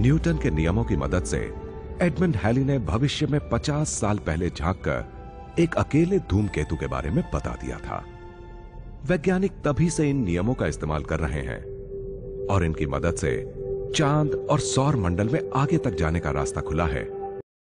Newton के नियमों की मदद से एडमंड हैली ने भविष्य में 50 साल पहले झांककर एक अकेले धूमकेतु के बारे में बता दिया था। वैज्ञानिक तभी से इन नियमों का इस्तेमाल कर रहे हैं और इनकी मदद से चाँद और सौर मंडल में आगे तक जाने का रास्ता खुला है।